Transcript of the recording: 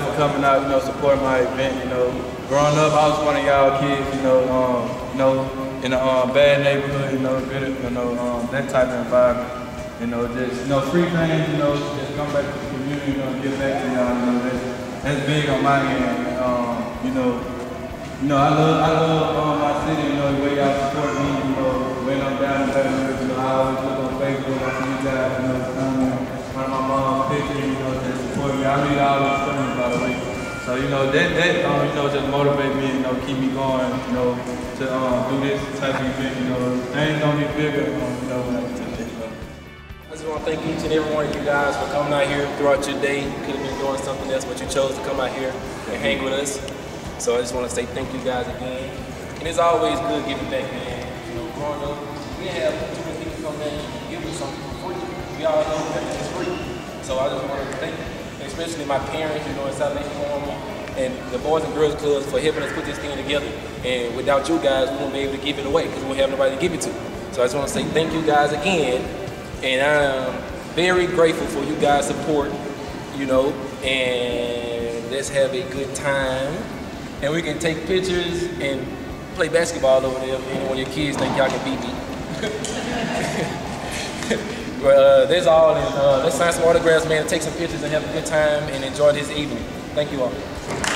know, for coming out, you know, supporting my event. You know, growing up, I was one of y'all kids. You know, um, you know, in a um, bad neighborhood. You know, good, you know, um, that type of environment. You know, just you know, free things. You know, just come back to the community. You know, give back to y'all. You know, that's, that's big on my end. Um, you know, you know, I love, I love um, my city. You know, the way y'all support me. You know, when I'm down in Baton You know, I always look on Facebook. I see you guys. You know, um, one of my mom's pictures. You know, that support me. I read all those things, by the way. So you know that that um, you know just motivate me, you know, keep me going, you know, to um, do this type of event. You know, things gonna get bigger, um, you know, when I. I just want to thank each and every one of you guys for coming out here throughout your day. You could have been doing something else, but you chose to come out here and hang with us. So I just want to say thank you guys again. And it's always good giving back, man. You know, growing up, we have too many people come back and give us something for free. We all know that it's free. So I just want to thank especially my parents, you know, in Salvation Army, and the Boys and Girls Clubs for helping us put this thing together. And without you guys, we won't be able to give it away because we won't have nobody to give it to. So I just want to say thank you guys again. And I'm very grateful for you guys' support, you know, and let's have a good time. And we can take pictures and play basketball over there one of your kids think y'all can beat me. But uh, all. And uh, let's sign some autographs, man, take some pictures and have a good time and enjoy this evening. Thank you all.